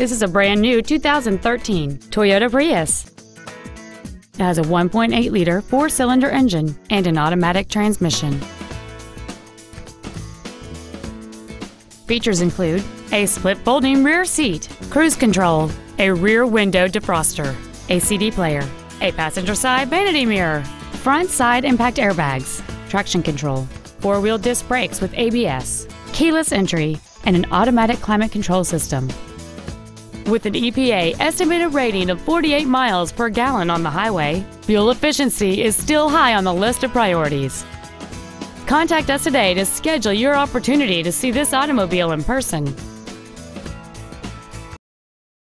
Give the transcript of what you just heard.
This is a brand new 2013 Toyota Prius. It has a 1.8-liter four-cylinder engine and an automatic transmission. Features include a split folding rear seat, cruise control, a rear window defroster, a CD player, a passenger side vanity mirror, front side impact airbags, traction control, four-wheel disc brakes with ABS, keyless entry, and an automatic climate control system. With an EPA estimated rating of 48 miles per gallon on the highway, fuel efficiency is still high on the list of priorities. Contact us today to schedule your opportunity to see this automobile in person.